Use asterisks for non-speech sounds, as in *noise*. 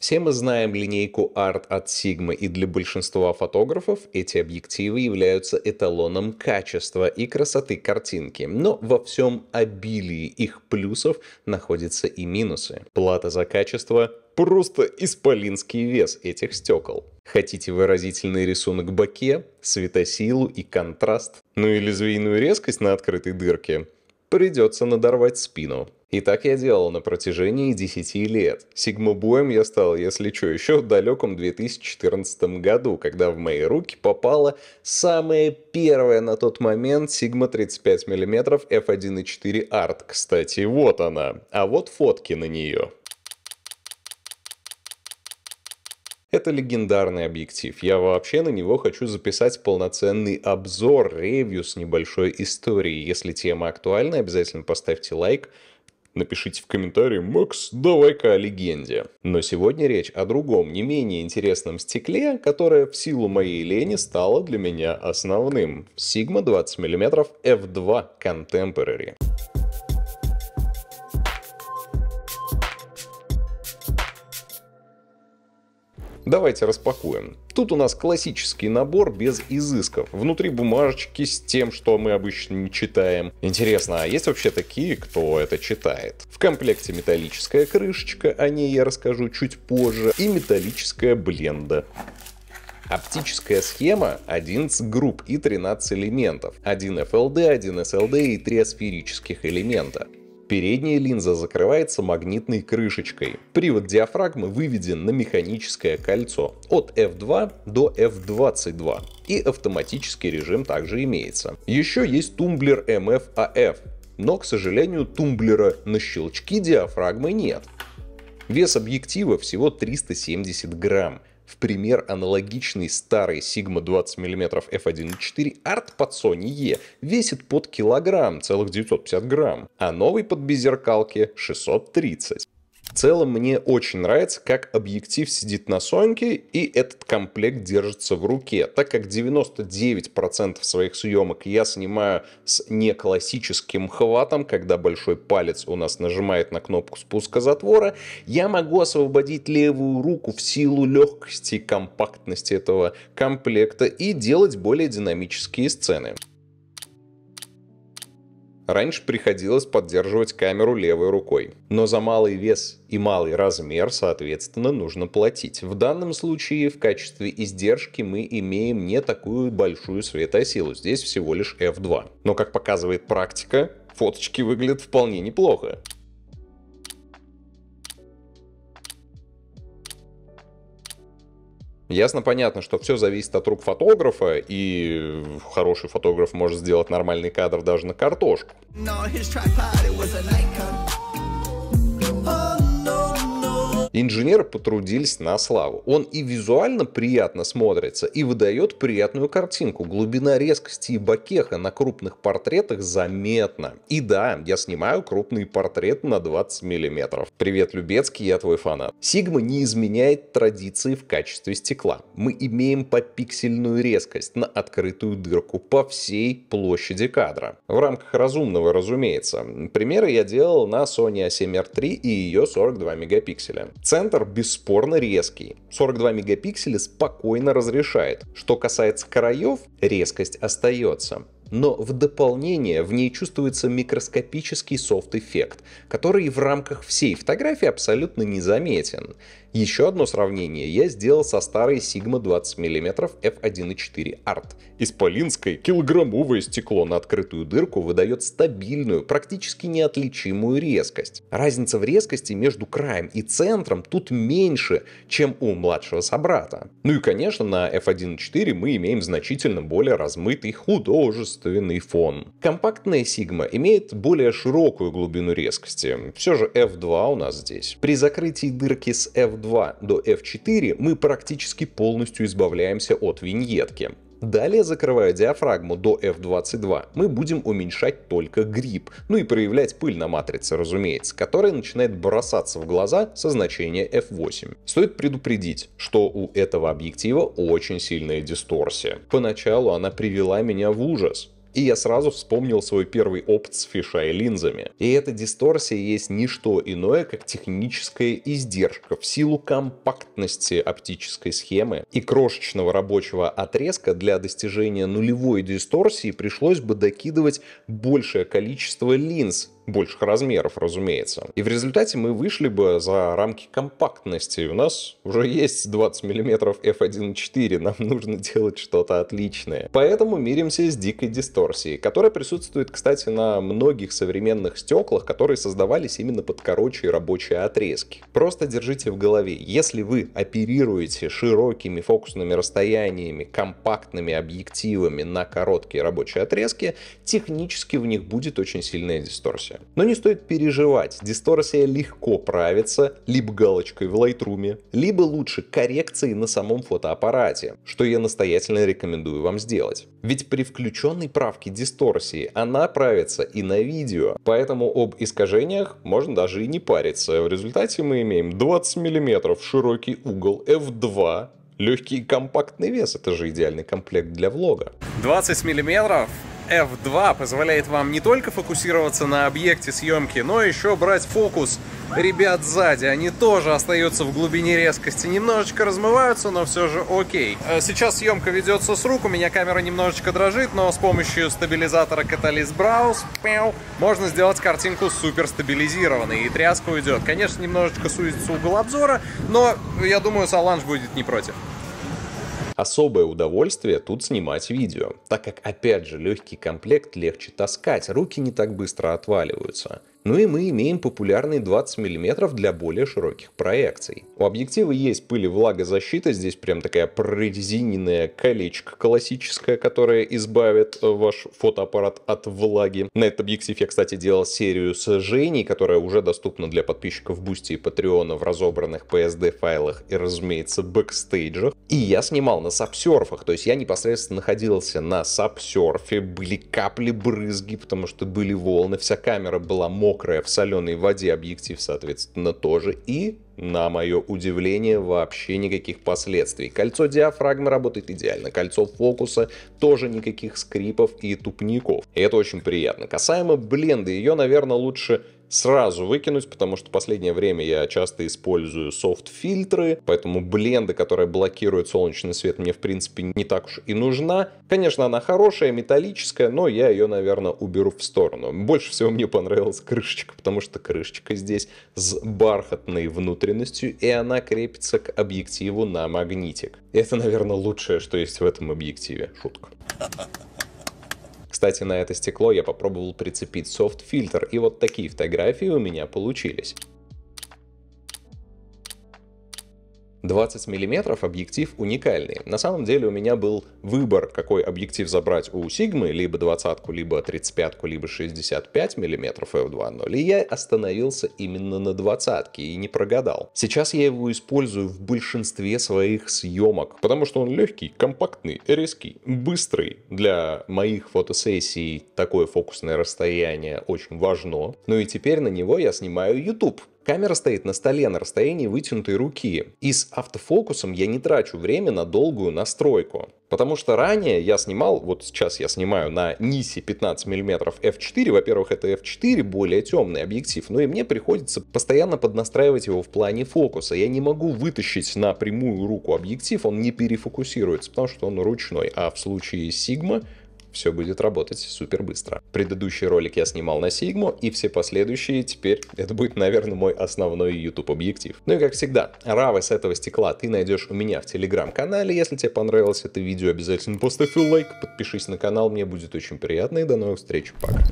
Все мы знаем линейку Art от Sigma, и для большинства фотографов эти объективы являются эталоном качества и красоты картинки. Но во всем обилии их плюсов находятся и минусы. Плата за качество просто исполинский вес этих стекол. Хотите выразительный рисунок боке, светосилу и контраст? Ну или лезвийную резкость на открытой дырке? Придется надорвать спину. И так я делал на протяжении 10 лет. Сигмобоем я стал, если что, еще в далеком 2014 году, когда в мои руки попала самая первая на тот момент Sigma 35 мм f1.4 Art. Кстати, вот она. А вот фотки на нее. Это легендарный объектив. Я вообще на него хочу записать полноценный обзор, ревью с небольшой историей. Если тема актуальна, обязательно поставьте лайк, Напишите в комментарии, Макс, давай-ка о легенде. Но сегодня речь о другом, не менее интересном стекле, которое в силу моей лени стало для меня основным. Sigma 20 мм f2 Contemporary. Давайте распакуем. Тут у нас классический набор без изысков. Внутри бумажечки с тем, что мы обычно не читаем. Интересно, а есть вообще такие, кто это читает? В комплекте металлическая крышечка, о ней я расскажу чуть позже, и металлическая бленда. Оптическая схема 11 групп и 13 элементов. Один FLD, один SLD и 3 сферических элемента. Передняя линза закрывается магнитной крышечкой. Привод диафрагмы выведен на механическое кольцо от F2 до F22. И автоматический режим также имеется. Еще есть тумблер MF-AF, но, к сожалению, тумблера на щелчки диафрагмы нет. Вес объектива всего 370 грамм. В пример аналогичный старый Sigma 20 мм f1.4 Art под Sony E весит под килограмм, целых 950 грамм, а новый под беззеркалки 630. В целом мне очень нравится, как объектив сидит на Соньке и этот комплект держится в руке, так как 99% своих съемок я снимаю с неклассическим хватом, когда большой палец у нас нажимает на кнопку спуска затвора, я могу освободить левую руку в силу легкости и компактности этого комплекта и делать более динамические сцены. Раньше приходилось поддерживать камеру левой рукой. Но за малый вес и малый размер, соответственно, нужно платить. В данном случае в качестве издержки мы имеем не такую большую светосилу. Здесь всего лишь f2. Но, как показывает практика, фоточки выглядят вполне неплохо. Ясно понятно, что все зависит от рук фотографа, и хороший фотограф может сделать нормальный кадр даже на картошку. Инженеры потрудились на славу. Он и визуально приятно смотрится, и выдает приятную картинку. Глубина резкости и бакеха на крупных портретах заметна. И да, я снимаю крупный портрет на 20 мм. Привет, Любецкий, я твой фанат. Sigma не изменяет традиции в качестве стекла. Мы имеем попиксельную резкость на открытую дырку по всей площади кадра. В рамках разумного, разумеется. Примеры я делал на Sony A7R III и ее 42 мегапикселя. Центр бесспорно резкий. 42 мегапикселя спокойно разрешает. Что касается краев, резкость остается. Но в дополнение в ней чувствуется микроскопический софт-эффект, который в рамках всей фотографии абсолютно незаметен. Еще одно сравнение я сделал со старой Sigma 20 мм f1.4 Art. Исполинское килограммовое стекло на открытую дырку выдает стабильную, практически неотличимую резкость. Разница в резкости между краем и центром тут меньше, чем у младшего собрата. Ну и конечно на f1.4 мы имеем значительно более размытый художественный фон. Компактная Sigma имеет более широкую глубину резкости. Все же f2 у нас здесь. При закрытии дырки с f2 F2 до F4 мы практически полностью избавляемся от виньетки. Далее, закрывая диафрагму до F22, мы будем уменьшать только гриб, ну и проявлять пыль на матрице, разумеется, которая начинает бросаться в глаза со значения F8. Стоит предупредить, что у этого объектива очень сильная дисторсия. Поначалу она привела меня в ужас. И я сразу вспомнил свой первый опыт с фишай линзами. И эта дисторсия есть не что иное, как техническая издержка в силу компактности оптической схемы и крошечного рабочего отрезка для достижения нулевой дисторсии пришлось бы докидывать большее количество линз больших размеров, разумеется. И в результате мы вышли бы за рамки компактности. У нас уже есть 20 мм f1.4, нам *laughs* нужно делать что-то отличное. Поэтому миримся с дикой дисторсией, которая присутствует, кстати, на многих современных стеклах, которые создавались именно под короче рабочие отрезки. Просто держите в голове, если вы оперируете широкими фокусными расстояниями, компактными объективами на короткие рабочие отрезки, технически в них будет очень сильная дисторсия. Но не стоит переживать, дисторсия легко правится либо галочкой в Lightroom, либо лучше коррекцией на самом фотоаппарате, что я настоятельно рекомендую вам сделать. Ведь при включенной правке дисторсии она правится и на видео, поэтому об искажениях можно даже и не париться. В результате мы имеем 20 мм широкий угол f2, легкий и компактный вес, это же идеальный комплект для влога. 20 миллиметров F2 позволяет вам не только фокусироваться на объекте съемки, но еще брать фокус ребят сзади. Они тоже остаются в глубине резкости, немножечко размываются, но все же окей. Э, сейчас съемка ведется с рук, у меня камера немножечко дрожит, но с помощью стабилизатора Catalyst Browse можно сделать картинку супер стабилизированной, и тряска уйдет. Конечно, немножечко сузится угол обзора, но я думаю, Саланж будет не против. Особое удовольствие тут снимать видео, так как опять же легкий комплект легче таскать, руки не так быстро отваливаются. Ну и мы имеем популярный 20 мм для более широких проекций. У объектива есть пыль и влагозащита, здесь прям такая прорезиненная колечко классическое, которое избавит ваш фотоаппарат от влаги. На этот объектив я, кстати, делал серию с Женей, которая уже доступна для подписчиков Бусти и Патреона в разобранных PSD файлах и, разумеется, бэкстейджах. И я снимал на сапсерфах, то есть я непосредственно находился на сапсерфе, были капли брызги, потому что были волны, вся камера была мокрая, мокрая в соленой воде, объектив, соответственно, тоже. И, на мое удивление, вообще никаких последствий. Кольцо диафрагмы работает идеально, кольцо фокуса тоже никаких скрипов и тупников. И это очень приятно. Касаемо бленда, ее, наверное, лучше сразу выкинуть, потому что в последнее время я часто использую софт-фильтры, поэтому бленды, которые блокируют солнечный свет, мне в принципе не так уж и нужна. Конечно, она хорошая, металлическая, но я ее, наверное, уберу в сторону. Больше всего мне понравилась крышечка, потому что крышечка здесь с бархатной внутренностью, и она крепится к объективу на магнитик. Это, наверное, лучшее, что есть в этом объективе. Шутка. Кстати, на это стекло я попробовал прицепить софт-фильтр, и вот такие фотографии у меня получились. 20 мм объектив уникальный. На самом деле у меня был выбор, какой объектив забрать у Sigma, либо 20, либо 35, либо 65 мм f2.0, и я остановился именно на 20 и не прогадал. Сейчас я его использую в большинстве своих съемок, потому что он легкий, компактный, резкий, быстрый. Для моих фотосессий такое фокусное расстояние очень важно. Ну и теперь на него я снимаю YouTube. Камера стоит на столе на расстоянии вытянутой руки. И с автофокусом я не трачу время на долгую настройку. Потому что ранее я снимал, вот сейчас я снимаю на Нисе 15 мм f4. Во-первых, это f4, более темный объектив. Но и мне приходится постоянно поднастраивать его в плане фокуса. Я не могу вытащить на прямую руку объектив, он не перефокусируется, потому что он ручной. А в случае Sigma все будет работать супер быстро. Предыдущий ролик я снимал на Sigma, и все последующие теперь *laughs* это будет, наверное, мой основной YouTube объектив. Ну и как всегда, равы с этого стекла ты найдешь у меня в телеграм-канале. Если тебе понравилось это видео, обязательно поставь лайк, подпишись на канал, мне будет очень приятно, и до новых встреч, пока.